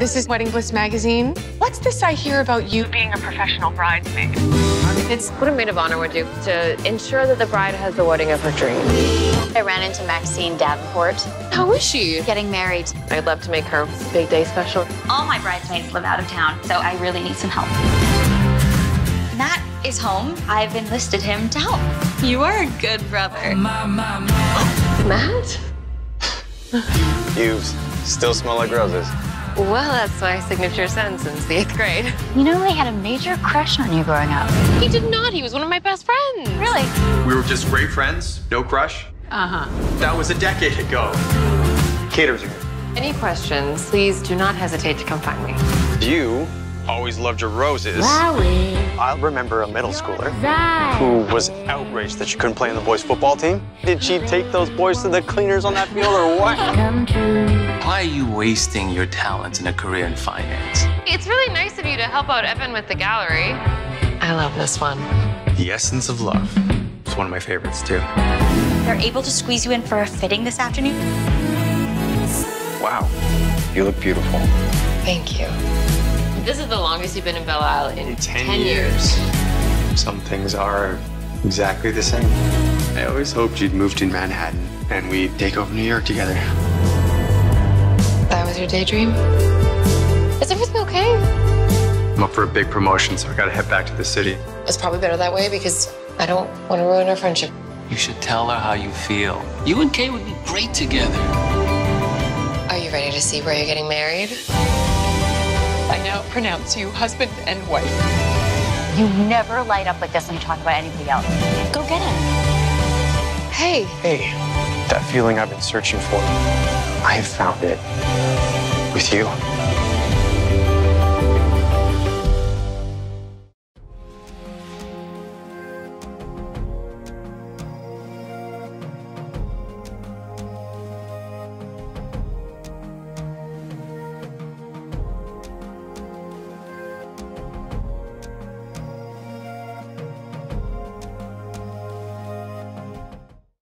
This is Wedding Bliss magazine. What's this I hear about you being a professional bridesmaid? It's what a maid of honor would do to ensure that the bride has the wedding of her dreams. I ran into Maxine Davenport. How is she? Getting married. I'd love to make her big day special. All my bridesmaids live out of town, so I really need some help. Matt is home. I've enlisted him to help. You are a good brother. Matt? You still smell like roses. Well, that's my signature scent since the eighth grade. You know, I had a major crush on you growing up. He did not. He was one of my best friends. Really? We were just great friends, no crush. Uh huh. That was a decade ago. Caters are good. Any questions, please do not hesitate to come find me. You always loved your roses. I remember a middle schooler who was outraged that she couldn't play on the boys' football team. Did she take those boys to the cleaners on that field or what? Why are you wasting your talents in a career in finance? It's really nice of you to help out Evan with the gallery. I love this one. The Essence of Love. It's one of my favorites, too. They're able to squeeze you in for a fitting this afternoon? Wow, you look beautiful. Thank you. This is the longest you've been in Belle Isle in 10 years. Some things are exactly the same. I always hoped you'd move to Manhattan and we'd take over New York together. That was your daydream? Is everything okay? I'm up for a big promotion, so I gotta head back to the city. It's probably better that way because I don't want to ruin our friendship. You should tell her how you feel. You and Kay would be great together. Are you ready to see where you're getting married? I now pronounce you husband and wife. You never light up like this when you talk about anybody else. Go get him. Hey, Hey, that feeling I've been searching for, I have found it with you.